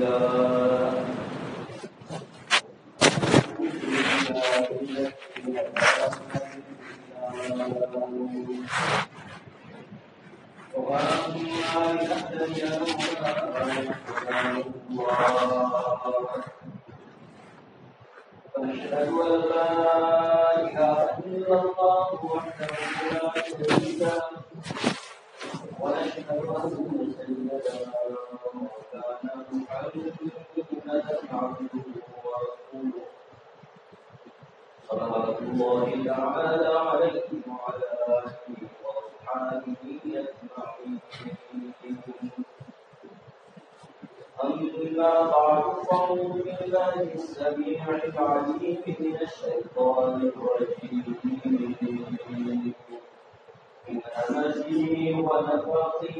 Love. أما بعد فأعوذ بالله السميع العليم من الشيطان الرجيم. من همزه ونفخه.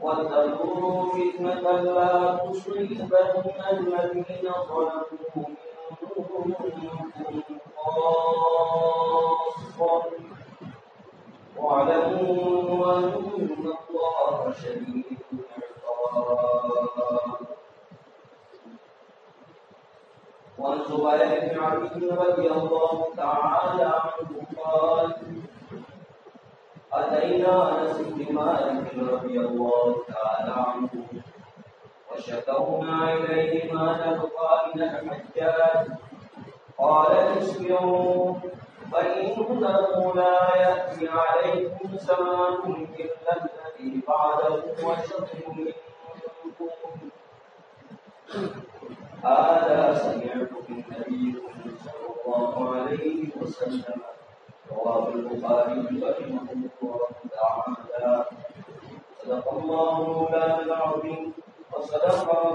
واتقوا فتنة لا تصيبن الذين ظلموا منكم خاصة. واعلموا أن الله شديد وعن زبير بن عبد رضي الله تعالى عنه قال أتينا أنس بن مالك رضي الله تعالى عنه؟ وشكونا إليه ما نبقى من الحجاج. قال اصبروا فإنه لا يأتي عليكم زمان إلا الذي بعده وشر منكم هذا سمعت من نبيكم صلى الله عليه وسلم. رواه البخاري رحمه الله تعالى. صدق الله مولانا العظيم. وصدق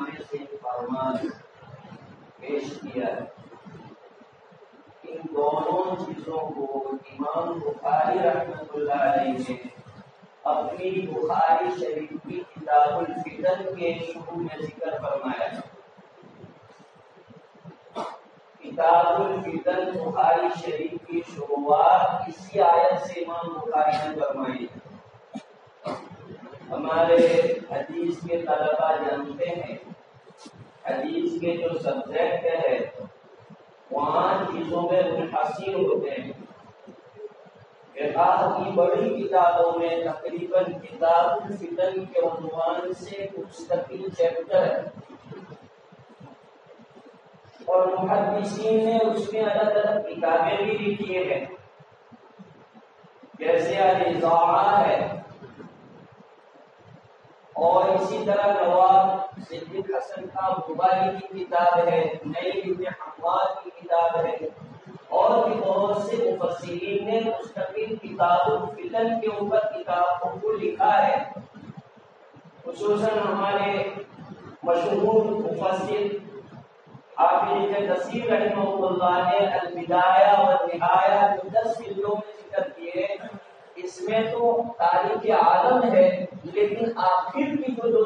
میں سے فرمان پیش کیا ہے ان دونوں چیزوں کو امام بخاری رحمۃ اللہ علیہ نے اپنی بخاری شریف کی کتاب الفتن کے شروع میں ذکر فرمایا کتاب الفتن بخاری شریف کی شروعات اسی آیت سے امام بخاری نے فرمائی ہمارے حدیث کے طلبا جانتے ہیں حدیث کے جو سبجیکٹ ہے، وہاں چیزوں میں منحصر ہوتے ہیں۔ کی بڑی کتابوں میں تقریباً کتاب الفتن کے عنوان سے مستقل چیپٹر ہے۔ اور محدثین نے اس میں الگ الگ کتابیں بھی لکھی ہیں۔ جیسے الزاع ہے اور اسی طرح نواب صدیق حسن کا مباری کی کتاب ہے، نئی ابن حماد کی کتاب ہے۔ اور بھی بہت سے مفسرین نے مستقل کتاب الفتن کے اوپر کتابوں کو لکھا ہے۔ خصوصاً ہمارے مشہور مفسر حافظ تصیر رحمہ اللہ نے البدایہ و نہایہ دس فلموں میں اس میں تو تاریخ عالم ہے، لیکن آخر کی جو دو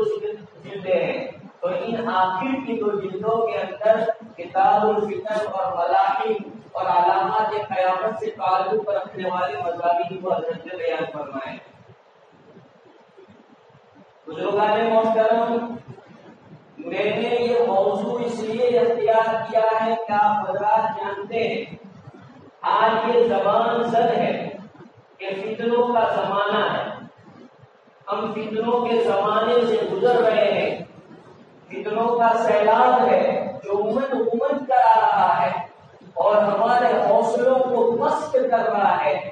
جلدیں ہیں، تو ان آخر کی دو جلدوں کے اندر کتاب الفتن اور ملاحم اور علامات قیامت سے تعلق رکھنے والے مضامین کو حضرت نے بیان فرمائے۔ بزرگان محترم میں نے یہ موضوع اس لیے اختیار کیا ہے کہ آپ حضرات جانتے ہیں، آج یہ زبان زد ہے۔ کہ فتنوں کا زمانہ ہے۔ ہم فتنوں کے زمانے سے گزر رہے ہیں۔ فتنوں کا سیلاب ہے۔ جو امن امن کرا رہا ہے۔ اور ہمارے حوصلوں کو مست کر رہا ہے۔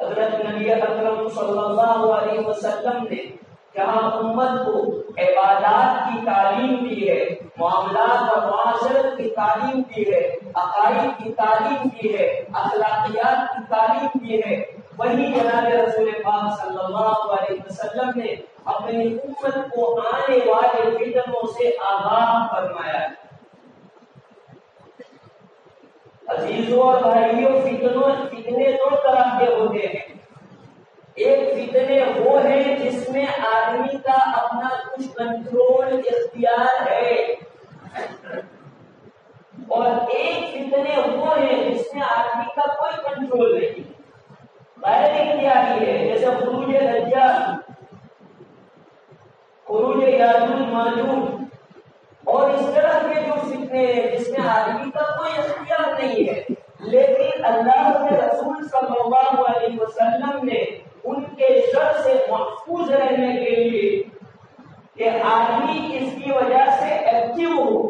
حضرت نبی اکرم صلی اللہ علیہ وسلم نے جہاں امت کو عبادات کی تعلیم دی ہے، معاملات اور معاشرت کی تعلیم دی ہے، عقائد کی تعلیم دی ہے، اخلاقیات کی تعلیم دی ہے وہی جناب رسول پاک صلی اللہ علیہ وسلم نے اپنی امت کو آنے والے فتنوں سے آگاہ فرمایا ہے۔ عزیزوں اور بھائیوں، فتنوں، فتنے دو طرح کے ہوتے ہیں۔ ایک فتنے وہ ہیں جس میں آدمی کا اپنا کچھ کنٹرول اختیار ہے؟ اور ایک فتنے وہ ہیں جس میں آدمی کا کوئی کنٹرول نہیں۔ غیر اختیاری ہے جیسے خروج رجال خروج یادون ماجون اور اس طرح کے جو فتنے ہیں جس میں آدمی کا کوئی اختیار نہیں ہے لیکن اللہ کے رسول صلی اللہ علیہ وسلم نے ان کے شر سے محفوظ رہنے کے لیے کہ آدمی اس کی وجہ سے ایکٹیو ہو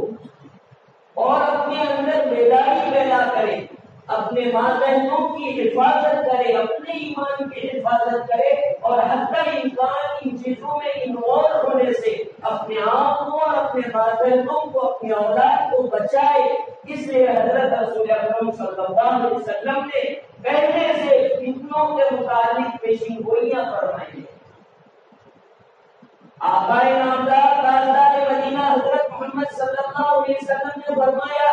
اور اپنے اندر بیداری پیدا کرے اپنے ماں بہنوں کی حفاظت کرے اپنے ایمان کی حفاظت کرے اور حتی امکان ان چیزوں میں انوالو ہونے سے اپنے آپ کو اور اپنے ماں بہنوں کو اپنی اولاد کو بچائے اس لیے حضرت رسول اکرم صلی اللہ علیہ وسلم نے پہلے سے فتنوں کے متعلق پیشین گوئیاں فرمائی آقائے نامدار تاجدار مدینہ حضرت محمد صلی اللہ علیہ وسلم نے فرمایا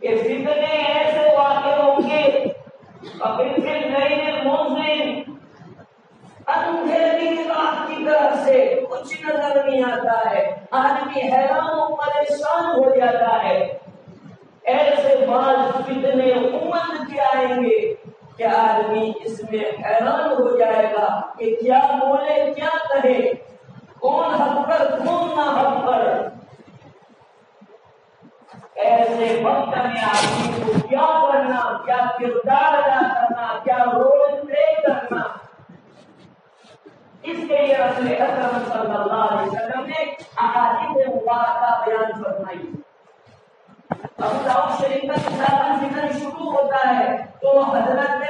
کہ فتنے ایسے واقع ہوں گے اپنے نئے موزن اندھیری رات کی طرف سے کچھ نظر نہیں آتا ہے۔ آدمی حیران و پریشان ہو جاتا ہے۔ ایسے بعض فتنے امت کے آئیں گے۔ کہ آدمی اس میں حیران ہو جائے گا کہ کیا بولے، کیا کہے؟ کون حق پر، کون نہ حق پر؟ ایسے وقت میں آدمی کو کیا کرنا کیا کردار ادا کرنا، کیا رول پلے کرنا؟ اس کے لیے رسول اکرم صلی اللہ علیہ وسلم نے احادیث مبارکہ بیان فرمائی۔ ابو داؤد شریف کا کتاب ذکر شروع ہوتا ہے۔ تو حضرت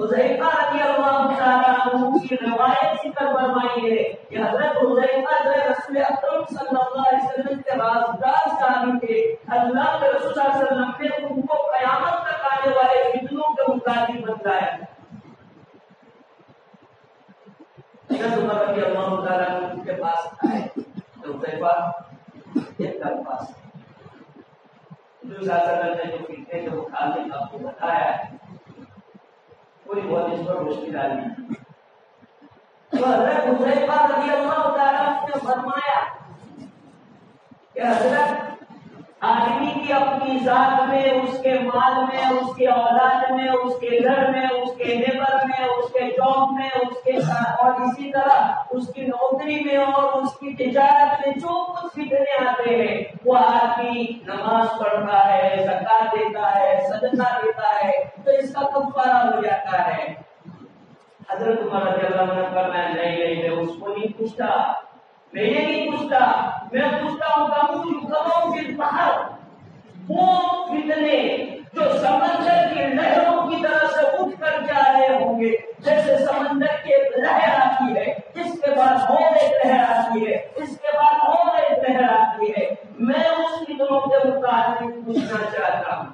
حذیفہ رضی اللہ عنہ کی روایت ذکر فرمائی ہے کہ حضرت حذیفہ جو رسول اکرم صلی اللہ علیہ وسلم کے رازدار صحابی تھے۔ اللہ کے رسول صلی اللہ علیہ وسلم نے ان کو قیامت تک آنے والے فتنوں کے رضی اللہ عنہ کے پاس آئے۔ تو حذیفہ ایک کا پاس۔ جو نے جو فتنے کے متعلق آپ کو بتایا ہے، کوئی بہت اس پر روشنی ڈالی تو حضرت حذیفہ رضی اللہ تعالیٰ نے فرمایا کہ حضرت آدمی کی اپنی ذات میں، اس کے مال میں، اس کے اولاد میں، اس کے گھر میں، اس کے نیبر میں، اس کے جاب میں، اس کے اور اسی طرح اس کی نوکری میں اور اس کی تجارت میں جو کچھ فتنے آتے ہیں، وہ آدمی نماز پڑھتا ہے، زکات دیتا ہے، صدقہ دیتا ہے، تو اس کا کفارہ ہو جاتا ہے۔ حضرت عمر رضی اللہ عنہ فرمایا، نہیں نہیں، میں اس کو نہیں پوچھتا۔ میں یہ نہیں پوچھتا، میں پوچھتا ہوں کاموں کموں کے باہر، وہ فتنے جو سمندر کی لہروں کی طرح سے اٹھ کر جا رہے ہوں گے، جیسے سمندر کی لہر آتی ہے، اس کے بعد اور ایک لہر آتی ہے، اس کے بعد اور ایک لہر آتی ہے۔ میں اس فتنوں کے متعلق پوچھنا چاہتا۔ ہوں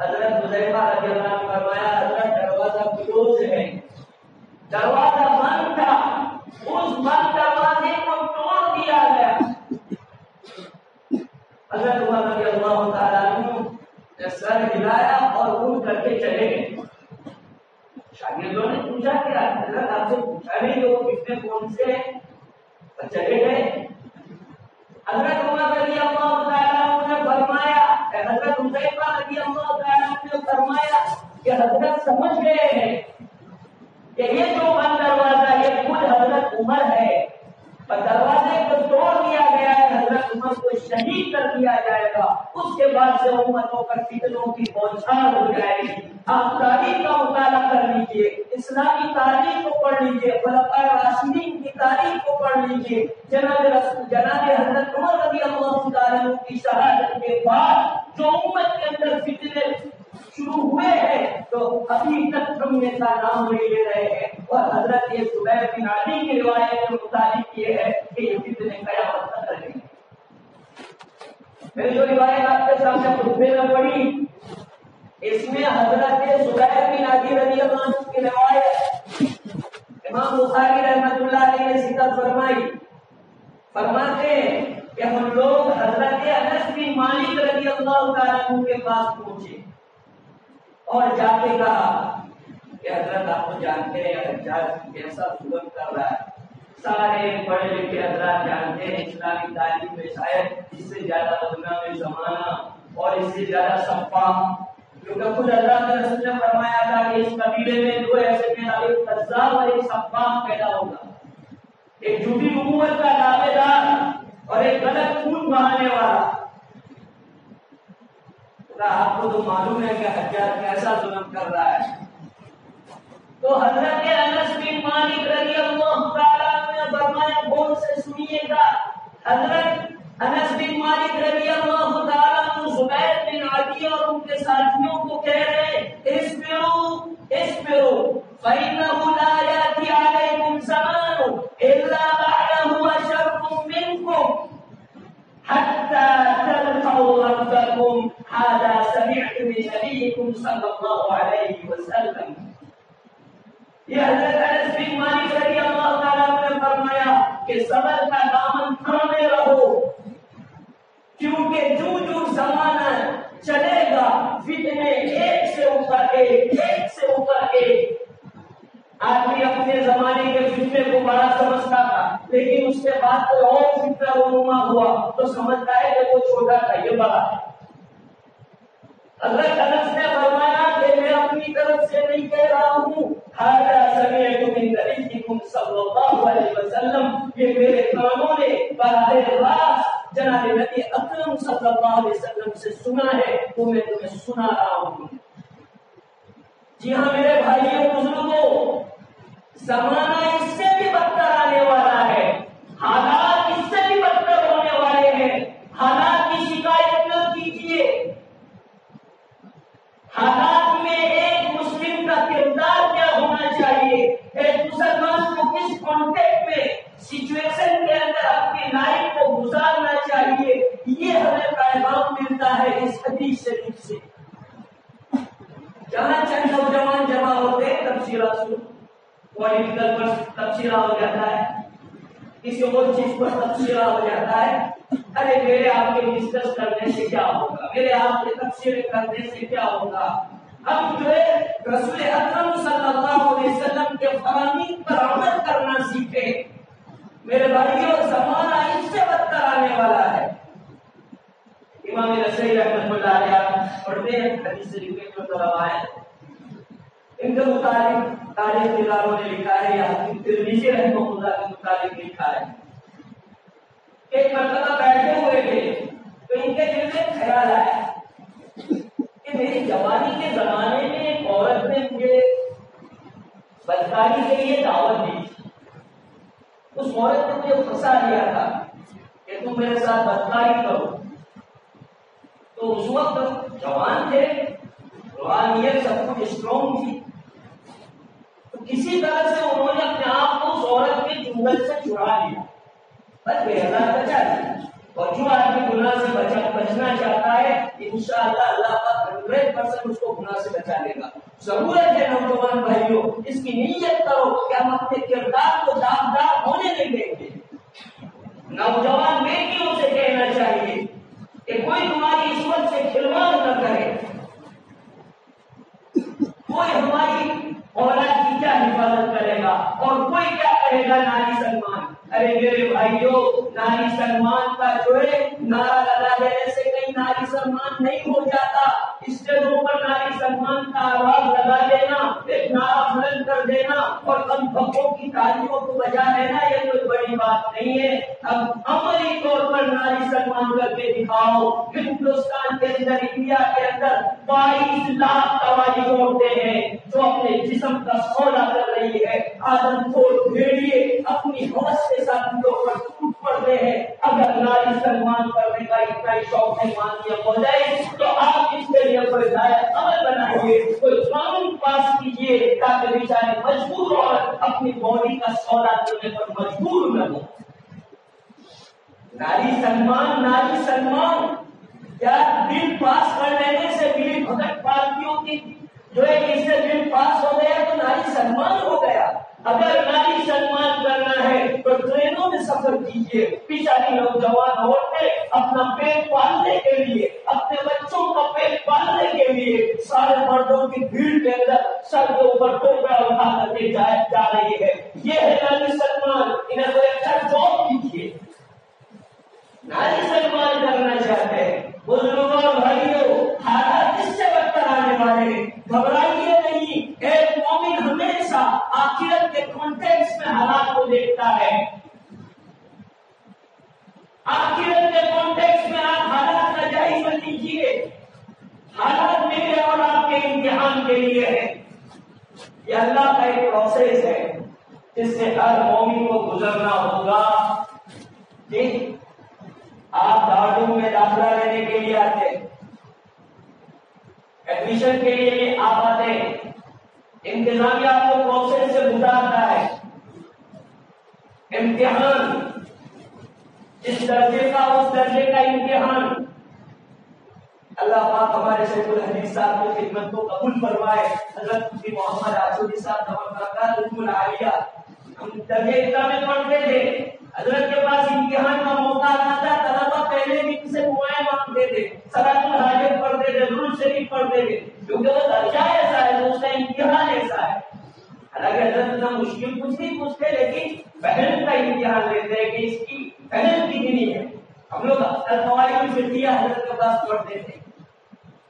حضرت حضیفہ رضی اللہ عنہ فرمایا، حضرت دروازہ کلوز ہے۔ دروازہ بند تھا۔ اس بند دروازے کو توڑ دیا گیا۔ حضرت عمر رضی اللہ تعالیٰ نے سر ہلایا اور اٹھ کر کے چلے گئے۔ شاگردوں نے پوچھا کہ حضرت آپ سے پوچھا نہیں کہ وہ کتنے کون سے چلے گئے۔ حضرت عمر رضی اللہ تعالیٰ نے فرمایا حضرت حذیفہ رضی اللہ تعالیٰ نے فرمایا کہ حضرت سمجھ گئے ہیں۔ کہ یہ جو بند دروازہ یہ خود حضرت عمر ہے، اور دروازے کو توڑ دیا گیا ہے، حضرت عمر کو شہید کر دیا جائے گا۔ اس کے بعد سے امتوں پر فتنوں کی بوچھار ہو جائے گی۔ آپ تاریخ کا مطالعہ کر لیجیے، اسلامی تاریخ کو پڑھ لیجیے خلفاء راشدین کی تاریخ کو پڑھ لیجیے۔ جناب رسول جناب حضرت عمر رضی اللہ تعالیٰ کی شہادت کے بعد جو امت کے اندر فتنے شروع ہوئے ہیں تو ابھی تک ہم نے کا نام نہیں لے رہے ہیں۔ اور حضرت یہ صبح بن علی کی روایت کے مطابق یہ ہے کہ یہ فتنے قیامت تک رہیں گے۔ میں جو روایت آپ کے سامنے خطبے میں پڑھی، اس میں حضرت صبح بن علی رضی اللہ عنہ کی روایت امام بخاری رحمت اللہ علیہ نے ذکر فرمائی۔ فرماتے ہیں کہ ہم لوگ حضرت انس بن مالک رضی اللہ تعالیٰ کے پاس پہنچے۔ اور جا کے کہا کہ حضرت آپ کو جانتے ہیں، حجاج کیسا ظلم کر رہا ہے؟ سارے پڑھے لکھے حضرات جانتے ہیں، اسلامی تعلیم میں شاید اس سے زیادہ بدنا میں زمانہ اور اس سے زیادہ سپا کیونکہ خود اللہ کے رسول نے فرمایا تھا کہ اس قبیلے میں دو ایسے پیدا ایک قذاب اور ایک سپا پیدا ہوگا۔ ایک جھوٹی حکومت کا دعوے دار اور ایک غلط خون بہانے والا۔ آپ کو تو معلوم ہے کہ حجاج کیسا ظلم کر رہا ہے۔ تو حضرت انس بن مالک رضی اللہ تعالیٰ نے فرمایا، بول سے سنیے گا۔ حضرت انس بن مالک رضی اللہ تعالیٰ نے زبیر بن عدی اور ان کے ساتھیوں کو کہہ رہے اسپرو اسپرو فَإِنَّهُ لَا يَأْتِي عَلَيْكُمْ زَمَانُ إِلَّا بَعْدَهُ أَشَرٌ مِّنْكُمْ حَتَّى تَلْقَوْا رَبَّكُمْ هَذَا سَمِعْتُ مِنْ نَبِيِّكُمْ صَلَّى اللَّهُ عَلَيْهِ وَسَلَّمَ. یہ حضرت انس بن مالک رضی اللہ تعالیٰ نے فرمایا کہ صبر کا دامن تھامے رہو. کیونکہ جو جو زمانہ چلے گا فتنے ایک سے اوپر ایک ایک سے اوپر ایک. آدمی اپنے زمانے کے فتنے کو بڑا سمجھتا تھا، لیکن اس کے بعد کوئی اور فتنہ رونما ہوا، تو سمجھتا ہے کہ وہ چھوٹا تھا، یہ بڑا ہے۔ حضرت انس نے فرمایا کہ میں اپنی طرف سے نہیں کہہ رہا ہوں سمیعت من صلی اللہ علیہ وسلم یہ میرے نے براہ راست جناب نبی اکرم صلی اللہ علیہ وسلم سے سنا ہے تو میں تمہیں سنا رہا ہوں جی ہاں میرے بھائیوں بزرگوں زمانہ اس سے بھی بدتر آنے والا ہے حالات اس سے بھی بدتر ہونے والے ہیں حالات کی شکایت نہ کیجیے حالات میں ایک مسلم کا کردار کیا ہونا چاہیے؟ ایک مسلمان کو کس کانٹیکٹ میں سچویشن کے اندر اپنی لائف کو گزارنا چاہیے؟ یہ ہمیں پیغام ملتا ہے اس حدیث شریف سے۔ جہاں چند نوجوان جمع ہوتے تبصرہ سن پولیٹیکل پر تبصرہ ہو جاتا ہے۔ کسی اور چیز پر تبصرہ ہو جاتا ہے؟ ارے میرے آپ کے ڈسکس کرنے سے کیا ہوگا؟ میرے آپ کے تبصرے کرنے سے کیا ہوگا؟ ہم جو ہے رسول اکرم صلی اللہ علیہ وسلم کے فرامین پر عمل کرنا سیکھے۔ میرے بھائیوں زمانہ اس سے بدتر آنے والا ہے۔ امام رسول رحمۃ اللہ علیہ پڑھتے ہیں حدیث شریف کے جو طلباء ہیں ان کے متعلق تاریخ نگاروں نے لکھا ہے یا ترمیزی رحمہ اللہ کے متعلق لکھا ہے۔ ایک مرتبہ بیٹھے ہوئے تھے تو ان کے دل میں خیال آیا کہ میری جوانی کے زمانے میں ایک عورت نے مجھے بدکاری کے لیے دعوت دی۔ اس عورت نے مجھے پھنسا دیا تھا کہ تم میرے ساتھ بدکاری کرو۔ تو اس وقت جوان تھے، روحانیت سب کچھ اسٹرانگ تھی۔ تو کسی طرح سے انہوں نے اپنے آپ کو اس عورت کے جنگل سے چھڑا لیا۔ بس بے اللہ بچا دیا اور جو آدمی گناہ سے بچا بچنا چاہتا ہے، انشاءاللہ اللہ کا ہنڈریڈ پرسینٹ اس کو گناہ سے بچا لے گا۔ ضرورت ہے نوجوان بھائیوں، اس کی نیت کرو کہ ہم اپنے کردار کو داغدار ہونے نہیں دیں گے۔ نوجوان بیٹیوں سے کہنا چاہیے کہ کوئی تمہاری عصمت سے کھلواڑ نہ کرے۔ کوئی ہماری اولاد کی کیا حفاظت کرے گا؟ اور کوئی کیا کہے گا ناری سلمان؟ ارے میرے بھائیوں ناری سلمان کا جو ہے نعرہ لگا دینے سے ناری سلمان نہیں ہو جاتا اسٹیجوں پر ناری سلمان کا آواز لگا دینا، ایک نعرہ بلند کر دینا اور کم بکوں کی تالیوں کو بجا لینا یہ کوئی بڑی بات نہیں ہے۔ اب عملی طور پر ناری سلمان کر کے دکھاؤ۔ ہندوستان کے اندر، انڈیا کے اندر بائیس لاکھ قوالی ہوتے ہیں جو اپنے جسم کا سودا کر رہی ہے۔ آدم کو بھیڑیے اپنی ہوش کے ساتھ ان لوگ پر ٹوٹ پڑتے ہیں۔ اگر ناری سلمان کرنے کا اتنا ہی شوق ہے مان ہو جائے تو آپ اس کے لیے کوئی عمل بنائیے، کوئی قانون پاس کیجیے، تاکہ بیچارے مجبور اور اپنی باڈی کا سودا کرنے پر مجبور نہ ہو ناری سلمان ناری سلمان، کیا بل پاس کر لینے سے ملی بھگت پارٹیوں کی جو ایک اس سے بل پاس ہو گیا تو ناری سلمان ہو گیا۔ اگر ناری سلمان کرنا ہے تو ٹرینوں میں سفر کیجیے پچھاڑی نوجوان عورتیں اپنا پیٹ پالنے کے لیے، اپنے بچوں کا پیٹ پالنے کے لیے۔ سارے مردوں کی بھیڑ کے اندر سر کے اوپر ٹوکرا اٹھا کر کے جا رہی ہے۔ یہ ہے ناری سلمان۔ انہیں کوئی اچھا جاب کیجیے ناری سلمان کرنا چاہتے ہیں۔ بزرگوں بھائیوں حالات اس سے بدتر آنے والے گھبرائیے نہیں۔ ایک مومن ہمیشہ آخرت کے کانٹیکس میں حالات کو دیکھتا ہے۔ آخرت کے کانٹیکس میں آپ حالات کا جائزہ لیجیے حالات میرے اور آپ کے امتحان کے لیے ہے یہ اللہ کا ایک پروسیس ہے۔ جس سے ہر مومن کو گزرنا ہوگا۔ جی آپ دارڈوں میں داخلہ لینے کے لیے آتے ہیں۔ ایڈمیشن کے لیے آپ آتے انتظامیہ آپ کو پروسیس سے گزارتا ہے۔ امتحان۔ جس درجے کا اس درجے کا امتحان۔ اللہ پاک ہمارے شیخ الحدیث صاحب کی خدمت کو قبول فرمائے۔ حضرت مفتی محمد آسودی صاحب کا برکات حکم العالیہ۔ ہم درجے اتنا میں پڑھتے تھے۔ حضرت کے پاس امتحان کا موقع آتا تھا طلبا پہلے دن سے دعائیں مانگتے تھے سلام الحاجت پڑھتے تھے، درود شریف پڑھتے تھے، کیونکہ وہ درجہ ایسا ہے اس کا امتحان ایسا ہے۔ حالانکہ حضرت اتنا مشکل کچھ نہیں پوچھتے، لیکن بہن کا امتحان لیتے ہیں کہ اس کی بہن کتنی ہے۔ ہم لوگ اکثر قواعد الفقیہ حضرت کے پاس پڑھتے تھے۔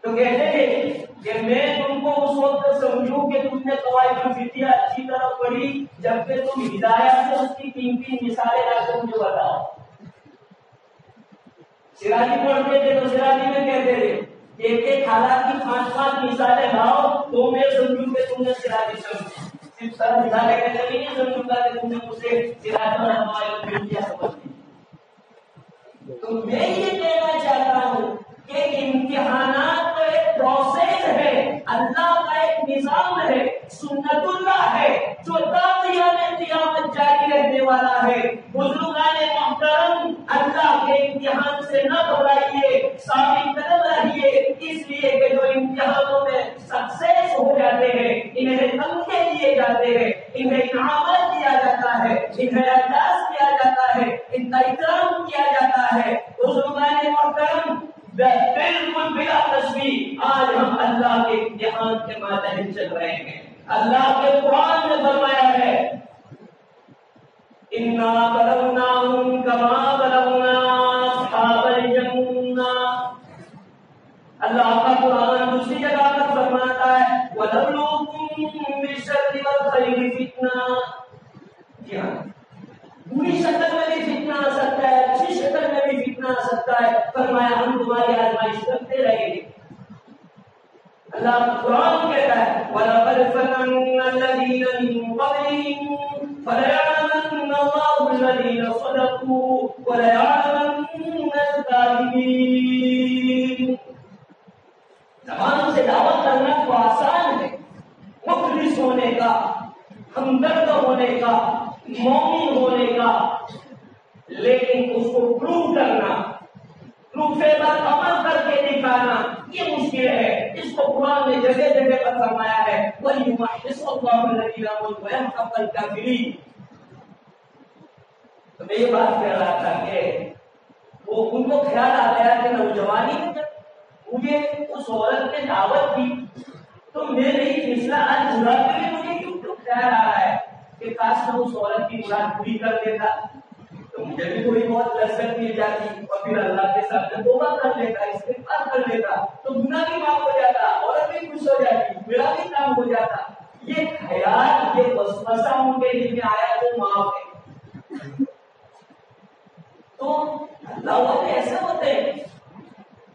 تو کہتے تھے کہ میں تم کو اس وقت سمجھوں کہ تم نے قواعد الفقیہ اچھی طرح پڑھی جبکہ تم ہدایت سے اس کی تین تین مثالیں لا کے مجھے بتاؤ۔ سراجی پڑھتے تھے تو سراجی میں کہتے تھے، ایک ایک حالات کی پانچ پانچ مثالیں لاؤ تو میں سمجھوں کہ تم نے سراجی سمجھ صرف سر مثالیں کہتے نہیں سمجھوں گا کہ تم نے مجھ سے سراج اور ہمارے الفقیہ سمجھ تو میں یہ کہنا چاہتا ہوں کہ امتحانات تو ایک پروسیس ہے۔ اللہ کا ایک نظام ہے، سنت اللہ ہے، جو میں قیامت جاری رہنے والا ہے۔ بزرگان محترم، اللہ کے امتحان سے نہ گھبرائیے، ثابت قدم رہیے۔ اس لیے کہ جو امتحانوں میں سکسیس ہو جاتے ہیں، انہیں تمکے دیے جاتے ہیں، انہیں انعامات دیا جاتا ہے، انہیں اعزاز کیا جاتا ہے، ان کا اکرام کیا جاتا ہے۔ بزرگان محترم بالکل بلا تصویر آج ہم اللہ کے امتحان کے ماتحت چل رہے ہیں اللہ کے قرآن نے فرمایا ہے انا بلوناہم کما بلونا اصحاب الجنہ اللہ کا قرآن دوسری جگہ پر فرماتا ہے وَلَوْلُوكُمْ بِالشَّرِّ وَالْخَيْرِ فِتْنَا جی ہاں بری شکل سکتا ہے، فرمایا، ہم تمہاری آزمائش کرتے رہیں گے۔ اللہ قرآن کہتا ہے، وَلَقَدْ فَتَنَّا الَّذِينَ مِن قَبْلِهِمْ فَلَيَعْلَمَنَّ اللَّهُ الَّذِينَ صَدَقُوا وَلَيَعْلَمَنَّ الْكَاذِبِينَ زبان سے دعوت کرنا تو آسان ہے۔ مخلص ہونے کا، ہمدرد ہونے کا، مومن ہونے کا۔ لیکن اس کو پروو کرنا دوسرے پر عمل کر کے دکھانا یہ مشکل ہے۔ اس کو قرآن نے جگہ جگہ پر فرمایا ہے وہی اس کو کا ملی تو میں یہ بات کہہ رہا تھا کہ وہ ان کو خیال آ گیا کہ نوجوانی مجھے اس عورت نے دعوت دی۔ تو میرے فیصلہ آج برا کر مجھے کیوں کیوں خیال آ رہا ہے کہ کاش میں اس عورت کی مراد پوری کر دیتا؟ تو مجھے بھی تھوڑی بہت لذت مل جاتی اور پھر اللہ کے ساتھ میں توبہ کر لیتا، استغفار کر لیتا، تو گناہ بھی معاف ہو جاتا، عورت بھی خوش ہو جاتی، میرا بھی کام ہو جاتا۔ یہ خیال، یہ وسوسہ ان کے دل میں آیا تو معاف ہے۔ تو اللہ والے ایسے ہوتے ہیں،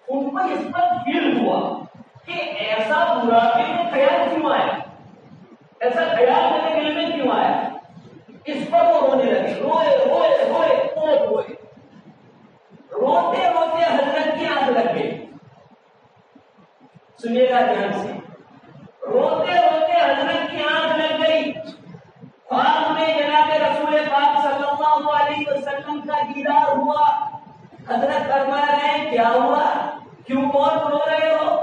ان کو اس پر فیل ہوا کہ ایسا برا بھی خیال کیوں آیا؟ ایسا خیال میرے دل میں کیوں آیا؟ اس پر وہ رونے لگے روئے روئے روئے بہت روئے روتے روتے حضرت کی آنکھ لگ گئی سنیے گا دھیان سے روتے روتے حضرت کی آنکھ لگ گئی خواب میں جناب رسول پاک صلی اللہ علیہ وسلم کا دیدار ہوا حضرت فرما رہے ہیں کیا ہوا کیوں بہت رو رہے ہو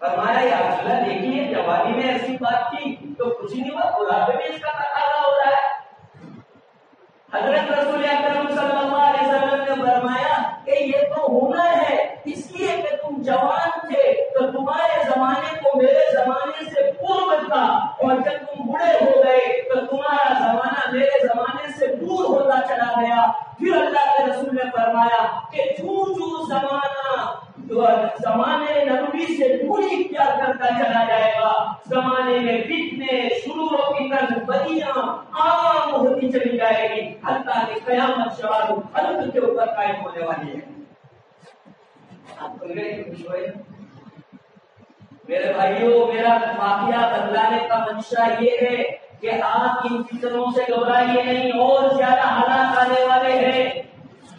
فرمایا، یا رسول اللہ دیکھیے جوانی میں ایسی بات کی تو کچھ نہیں ہوا، بڑھاپے میں اس کا حضرت رسول اکرم صلی اللہ علیہ وسلم نے فرمایا کہ یہ تو ہونا ہے، اس لیے کہ تم جوان تھے تو تمہارے زمانے کو میرے زمانے سے پورو تھا اور جب تم بڑے ہو گئے تو تمہارا زمانہ میرے زمانے سے دور ہوتا چلا گیا۔ پھر اللہ کے رسول نے فرمایا کہ جو جو زمانہ زمانے نبی سے پوری کیا کرتا چلا جائے گا؟ زمانے میں فتنے شروع کی طرف بدیاں عام ہوتی چلی جائے گی۔ حتیٰ کہ قیامت شوال خلق کے اوپر قائم ہونے والی ہے۔ آپ کو یہ خوش ہوئے؟ میرے بھائیوں، میرا واقعہ بدلانے کا منشا یہ ہے کہ آپ ان فکروں سے گھبرائیے نہیں، اور زیادہ حالات آنے والے ہیں۔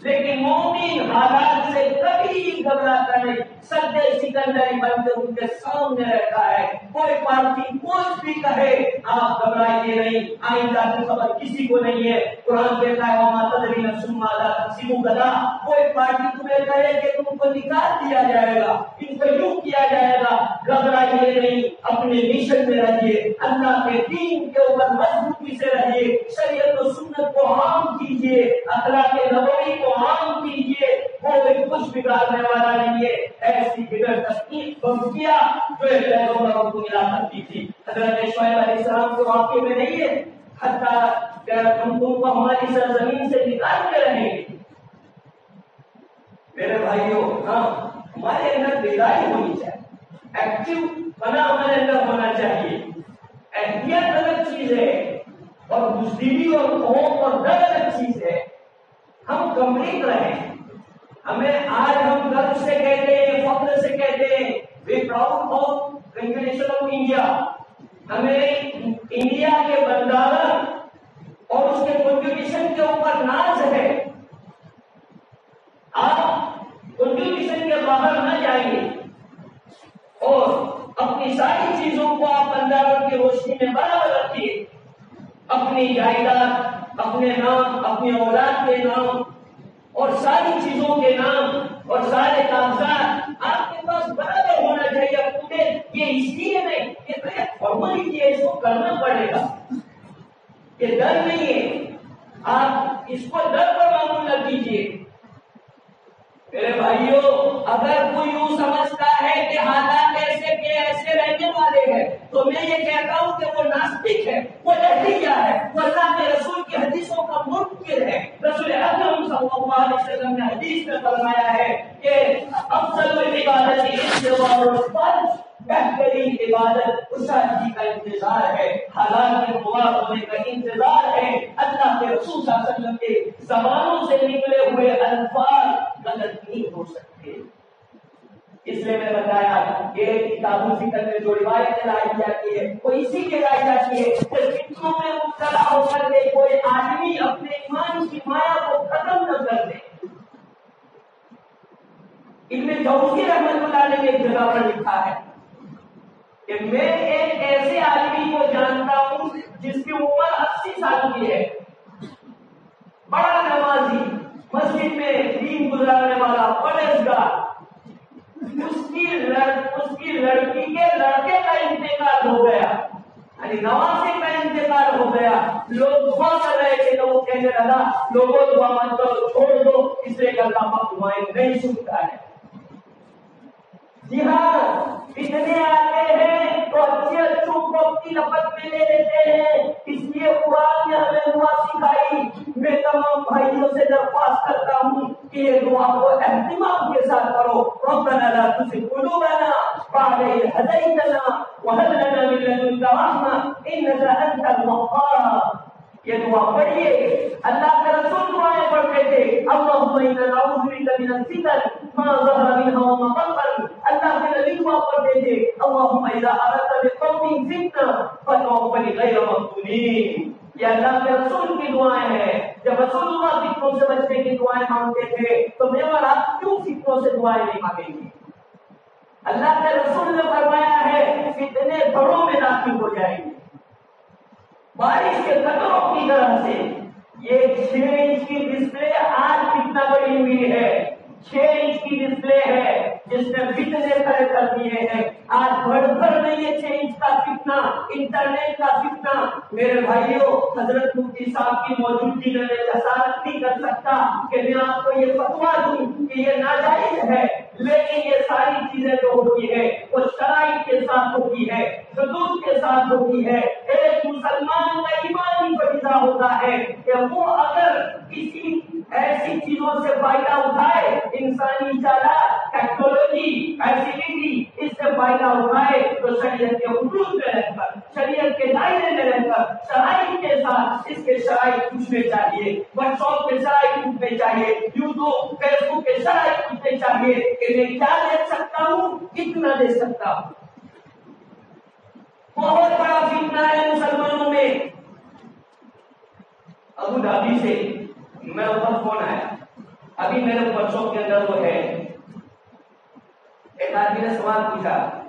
لیکن مومن حالات سے کبھی گھبراتا نہیں سدے سکندری بن کے ان کے سامنے رہتا ہے۔ کوئی پارٹی کچھ بھی کہے، آپ گھبرائیے نہیں۔ آئندہ کی خبر کسی کو نہیں ہے۔ قرآن کہتا ہے، وما تدری نفس ماذا تکسب غدا کوئی پارٹی تمہیں کہے کہ تم کو نکال دیا جائے گا، ان کو یوں کیا جائے گا۔ گھبرائیے نہیں، اپنے مشن میں رہیے۔ اللہ کے دین کے اوپر مضبوطی سے رہیے۔ شریعت و سنت کو عام کیجیے۔ اخلاق نبوی کو عام کیجیے کوئی کچھ بگاڑنے والا نہیں ہے۔ ایسی بگڑ تصدیق بم کیا جو پیغمبروں کو ملا کرتی تھی۔ حضرت شعیب علیہ السلام کے واقعے میں نہیں ہے۔ حتیٰ ہم تم کو ہماری سرزمین سے نکال کے رہیں گے۔ میرے بھائیوں ہاں ہمارے اندر بیداری ہونی چاہیے۔ ایکٹیو بنا ہمارے اندر ہونا چاہیے۔ احتیاط الگ چیز ہے، اور بزدلی اور خوف اور ڈر الگ چیز ہے ہم کمپلیٹ رہیں ہمیں آج ہم گرو سے کہتے ہیں فخر سے کہتے ہیں we proud of regulation of India ہمیں انڈیا کے بندارن اور اس کے کنٹریبیوشن کے اوپر ناز ہے۔ آپ کنٹریبیوشن کے باہر نہ جائیے۔ اور اپنی ساری چیزوں کو آپ بندارن کی روشنی میں برابر رکھیے۔ اپنی جائیداد، اپنے نام، اپنی اولاد کے نام اور ساری چیزوں کے نام اور سارے کاغذات آپ کے پاس برابر ہونا چاہیے پورے یہ اس لیے نہیں کہ فارملی اس کو کرنا پڑے گا۔ یہ ڈر نہیں ہے۔ آپ اس کو ڈر پر معمول نہ کیجیے میرے بھائیوں اگر کوئی یوں سمجھتا ہے کہ حالات ایسے کے ایسے رہنے والے ہیں، تو میں یہ کہتا ہوں کہ وہ ناستک ہے، وہ لہریہ ہے، وہ اللہ کے رسول کی حدیثوں کا منکر ہے۔ رسول اکرم صلی اللہ علیہ وسلم نے حدیث میں فرمایا ہے کہ افضل عبادت بہترین عبادت اس جی کا انتظار ہے حالات کے مواد ہونے کا انتظار ہے۔ اللہ کے رسول صلی اللہ علیہ وسلم کے زبانوں سے نکلے ہوئے الفاظ غلط نہیں ہو سکتے۔ اس لیے میں بتایا کہ کتابوں فکر میں جو روایت لائی جاتی ہے، وہ اسی کے لائی جاتی ہے کہ فکروں میں مبتلا ہو کر کے کوئی آدمی اپنے ایمان کی مایا کو ختم نہ کر دے۔ ان میں جوزی رحمت اللہ نے ایک جگہ پر لکھا ہے کہ میں ایک ایسے آدمی کو جانتا ہوں جس کی عمر اسی سال کی ہے۔ بڑا نمازی، مسجد میں دین گزارنے والا، پرہیزگار۔ اس کی اس کی لڑکی کے لڑکے کا انتقال ہو گیا۔ یعنی نوازے کا انتقال ہو گیا۔ لوگ دعا کر رہے تھے تو وہ کہنے لگا، لوگوں دعا مت کرو، چھوڑ دو، اس لیے اللہ پاک دعائیں نہیں سنتا ہے۔ جی ہاں اتنے آتے ہیں تو اچھے اچھوں کو اپنی لپت میں لے لیتے ہیں۔ اس لیے قرآن نے ہمیں دعا سکھائی۔ میں تمام بھائیوں سے درخواست کرتا ہوں کہ یہ دعا کو اہتمام کے ساتھ کرو ربنا لا تزغ قلوبنا بعد إذ هديتنا وهب لنا من لدنك رحمة إنك أنت الوهاب۔ یہ دعا پڑھیے۔ اللہ کے رسول دعائیں پڑھتے تھے۔ اللهم انا نعوذ بك من الفتن، ما ظهر منها وما بطن۔ اللہ کے نبی دعا پڑھتے تھے اللهم اذا اردت بقوم فتنه فتوفني غير مفتونين یہ اللہ کے رسول کی دعائیں ہیں جب رسول اللہ فتنوں سے بچنے کی دعائیں مانگتے تھے تو میں اور آپ کیوں فتنوں سے دعائیں نہیں مانگیں گے اللہ کے رسول نے فرمایا ہے فتنے بڑوں میں داخل ہو جائیں گے بارش کے قطروں کی طرح سے یہ چھ انچ کی ڈسپلے آج کتنا بڑی ہوئی ہے چھ انچ کی ڈسپلے ہے جس نے فتنے کھڑے کر دیے ہیں، آج بڑھ بڑھ نہیں ہے چھ انچ کا فتنا انٹرنیٹ کا فتنا میرے بھائیوں، حضرت مفتی صاحب کی موجودگی میں میں جسارت نہیں کر سکتا کہ میں آپ کو یہ فتوا دوں کہ یہ ناجائز ہے۔ لیکن یہ ساری چیزیں جو ہوتی ہے وہ شرائط کے ساتھ ہوتی ہے حدود کے ساتھ ہوتی ہے ایک مسلمان کا ایمانی فریضہ ہوتا ہے کہ وہ اگر کسی ایسی چیزوں سے فائدہ اٹھائے انسانی چالا ٹیکنالوجی فیسلٹی اس سے فائدہ اٹھائے تو شریعت کے حدود میں رہ کر شریعت کے دائرے میں رہ کر شرائط کے ساتھ اس کے شرائط پوچھنے چاہیے بچوں کے شرائط پوچھنے چاہیے یوٹیوب فیس بک کے شرائط پوچھنے چاہیے کہ میں کیا دے سکتا ہوں کتنا دے سکتا ہوں بہت بڑا فتنہ ہے مسلمانوں میں ابو دھابی سے میں اوپر فون آیا ابھی میرے بچوں کے اندر وہ ہے۔ ایک آدمی نے سوال پوچھا،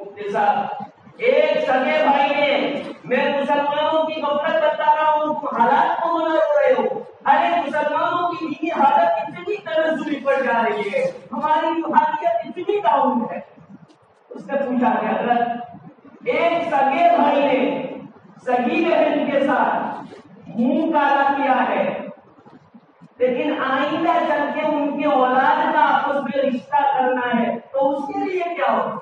مفتی صاحب، ایک سگے بھائی نے میں مسلمانوں کی غفلت بتا رہا ہوں حالات کو منا ہو رہے ہو۔ ارے مسلمانوں کی دینی حالت اتنی تنزلی پڑ جا رہی ہے۔ ہماری روحانیت اتنی ڈاؤن ہے۔ اس نے پوچھا کہ حضرت، ایک سگے بھائی نے سگی بہن کے ساتھ منہ کالا کیا ہے؟ لیکن آئندہ چل کے ان کی اولاد کا آپس میں رشتہ کرنا ہے، تو اس کے لیے کیا ہو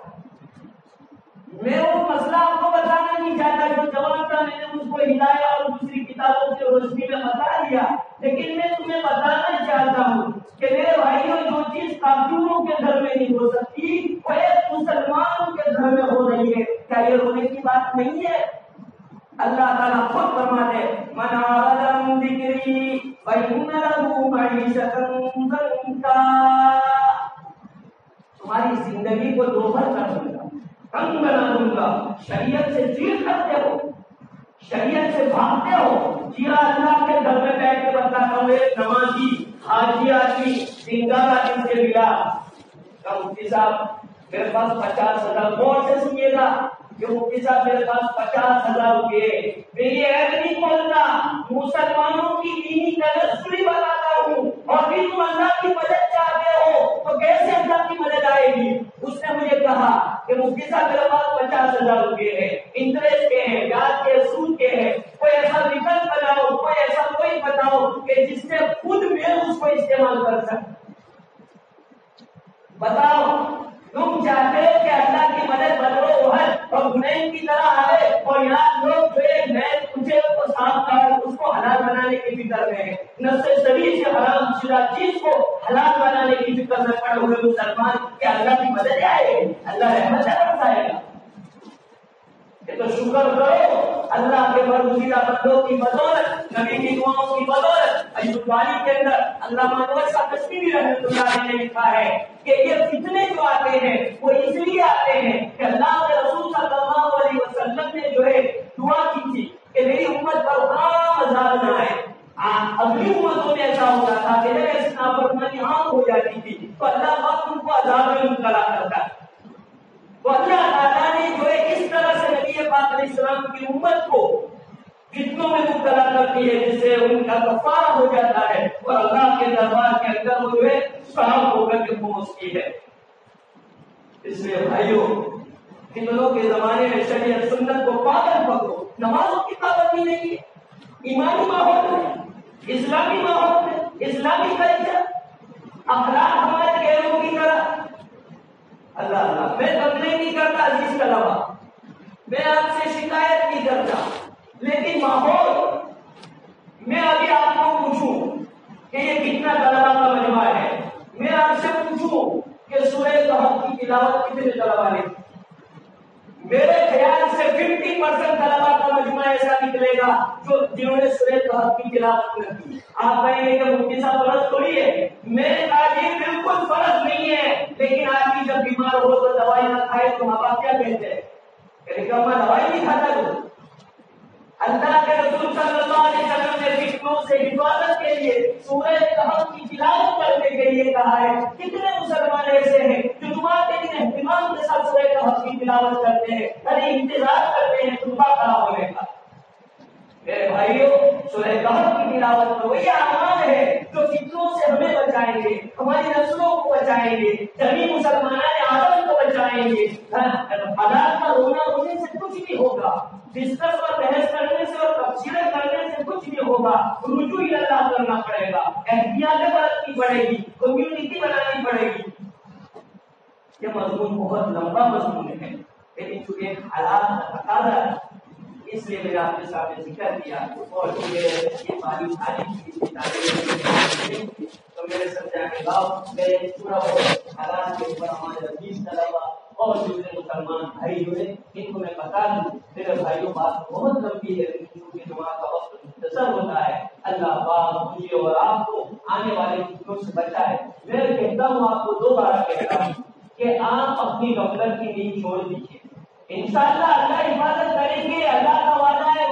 میں وہ مسئلہ آپ کو بتانا نہیں چاہتا جو جواب تھا، میں نے اس کو ہدایہ اور دوسری کتابوں کی روشنی میں بتا دیا۔ لیکن میں تمہیں بتانا چاہتا ہوں کہ میرے بھائیوں جو چیز کافیوں کے گھر میں نہیں ہو سکتی، وہ ایک مسلمانوں کے گھر میں ہو رہی ہے۔ کیا یہ رونے کی بات نہیں ہے؟ اللہ تعالیٰ خود فرماتے من آرد ذکری وَإِنَّ لَهُ مَعِيشَةً ضَنْكَا تمہاری زندگی کو دوبھر کر دوں گا تنگ بنا دوں گا شریعت سے چیز کرتے ہو شریعت سے بھاگتے ہو جیا اللہ کے گھر میں بیٹھ کے بتاتا ہوں ایک نمازی حاجی آدمی سنگار آدمی سے ملا کہا مفتی صاحب میرے پاس پچاس ہزار غور سے سنیے گا کہ مفتی صاحب میرے پاس پچاس ہزار روپے میری عیب نہیں بولتا مسلمانوں کی دینی تنسلی بتاتا ہوں۔ اور بھی تم اللہ کی مدد چاہتے ہو، تو کیسے اللہ کی مدد آئے گی؟ اس نے مجھے کہا کہ مفتی صاحب میرے پاس پچاس ہزار روپے ہیں انٹرسٹ کے ہیں بیاج کے سود کے ہیں۔ کوئی ایسا وکلپ بناؤ، کوئی ایسا کوئی بتاؤ کہ جس سے خود میں اس کو استعمال کر سکوں۔ بتاؤ تم چاہتے ہو کہ اللہ کی مدد بدلو ہے اور حنین کی طرح آئے اور یہاں لوگ جو ایک نئے پوچھے کو صاف کر اس کو حلال بنانے کی فکر میں ہے نسل سبھی سے حرام شدہ چیز کو حلال بنانے کی فکر میں پڑے ہوئے مسلمان کہ اللہ کی مدد آئے اللہ رحمت سے برسائے گا۔ تو شکر کرو اللہ کے برگزیدہ بندوں کی بدولت نبی کی دعاؤں کی بدولت ایوب والی کے اندر اللہ مانوس کشمیری رحمت اللہ نے لکھا ہے کہ یہ فتنے جو آتے ہیں وہ اس لیے آتے ہیں کہ اللہ کے رسول صلی اللہ علیہ وسلم نے جو ہے دعا کی تھی کہ میری امت پر عام عذاب نہ آئے اگلی امتوں میں ایسا ہوتا تھا کہ میرے نافرمانی عام ہو جاتی تھی تو اللہ پاک ان کو عذاب میں مبتلا کرتا ہے تو اللہ تعالیٰ نے جو ہے اس طرح سے نبی پاک علیہ السلام کی امت کو فتنوں میں مبتلا کرتی ہے، جس سے ان کا کفارہ ہو جاتا ہے اور اللہ کے دربار کے اندر وہ جو ہے صاحب ہو کر کے پہنچتی ہے۔ اس لیے بھائیوں فتنوں کے زمانے میں شریعت سنت کو پاگل پکڑو نمازوں کی پابندی نہیں ہے، ایمانی ماحول میں، اسلامی ماحول میں، اسلامی کلچر، اخلاق ہمارے غیروں اللہ اللہ میں کمپلین نہیں کرتا عزیز طلبا میں آپ سے شکایت نہیں کرتا۔ لیکن ماحول، میں ابھی آپ کو پوچھوں کہ یہ کتنا طلبا کا مجمع ہے۔ میں آپ سے پوچھوں کہ سورہ کہف کی تلاوت کتنے طلبا نے میرے خیال سے ففٹی پرسینٹ طلبا کا مجموعہ ایسا نکلے گا جو جنہوں نے سورہ کہف کی تلاوت نہ کی آپ کہیں گے کہ مفتی صاحب فرض تھوڑی ہے۔ میرے کہا یہ بالکل فرض نہیں ہے۔ لیکن آدمی جب بیمار ہو تو دوائی نہ کھائے تو ماں باپ کیا کہتے ہیں؟ کہ نکما دوائی نہیں کھاتا تو۔ اللہ کے رسول صلی اللہ علیہ وسلم نے فتنوں سے حفاظت کے لیے سورہ کہف کی تلاوت کرنے کے لیے کہا ہے۔ کتنے مسلمان ایسے ہیں جو جمعہ کے دن اہتمام کے ساتھ سورہ کہف کی تلاوت کرتے ہیں ارے انتظار کرتے ہیں جمعہ کھڑا ہونے کا۔ میرے بھائیوں سورہ کہف کی تلاوت کرو یہ اعمال ہے جو فتنوں سے ہمیں بچائیں گے، ہماری نسلوں کو بچائیں گے۔ جبھی مسلمان آدم جائیں گے۔ حالات کا رونا رونے سے کچھ نہیں ہوگا۔ ڈسکس اور بحث کرنے سے اور تفصیل کرنے سے کچھ نہیں ہوگا۔ رجوع اللہ کرنا پڑے گا۔ احتیاط برتنی پڑے گی کمیونٹی بنانی پڑے گی۔ یہ مضمون بہت لمبا مضمون ہے۔ لیکن چونکہ حالات کا تقاضا ہے اس لیے میں نے آپ کے سامنے ذکر کیا اور یہ پانی کھانے کی تو میرے سب سے آگے میں پورا حالات کے اوپر ہمارے عزیز طلبا اور دوسرے مسلمان بھائی ہوئے ان کو میں بتا دوں۔ میرے بھائیوں، بات بہت لمبی ہے، لیکن چونکہ کا وقت مختصر ہوتا ہے، اللہ پاک مجھے اور آپ کو آنے والے فتنوں سے بچائے۔ میں کہتا ہوں، آپ کو دو بار کہتا ہوں کہ آپ اپنی غفلت کی نیند چھوڑ دیجیے انشاءاللہ اللہ حفاظت کریں گے، اللہ کا وعدہ ہے،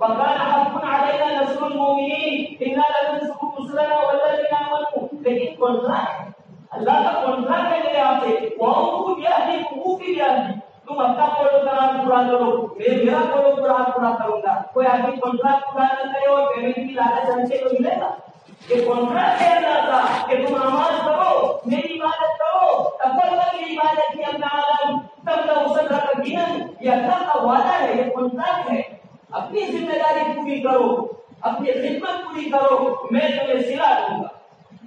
وقال حق علينا نصر المؤمنين انا لننصر رسلنا والذين امنوا لیکن کانٹریکٹ اللہ کا کانٹریکٹ ہے میرے آپ سے قوم کو دیا ہے کو کی دیا ہے تم اپنا کوڑ قرار پورا کرو، میں میرا کوڑ قرار پورا کروں گا۔ کوئی آدمی کانٹریکٹ پورا نہ کرے اور پیمنٹ کی لاگت ہم سے تو ملے گا۔ یہ کانٹریکٹ ہے اللہ کا، کہ تم نماز کرو میری عبادت کرو تب کی عبادت کی اپنا اسر کا یہ اللہ کا وعدہ ہے، یہ کانٹریکٹ ہے۔ اپنی ذمہ داری پوری کرو، اپنی خدمت پوری کرو، میں تمہیں سلا دوں گا۔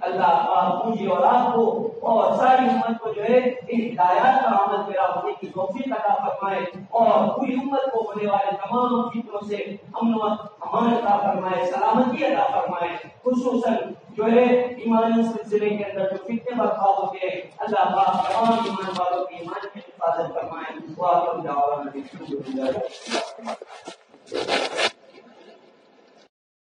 اللہ آپ مجھے اور آپ کو اور ساری امت کو جو ہے، اس ہدایات کا عمل میرا ہونے کی توفیق عطا فرمائے اور پوری امت کو ہونے والے تمام فکروں سے امن امان عطا فرمائے سلامتی عطا فرمائے، خصوصاً جو ہے ایمانی سلسلے کے اندر جو فتنے برپا ہو گئے، اللہ پاک تمام ایمان والوں کے ایمان کی حفاظت فرمائے۔ وہ آپ کو دعوانا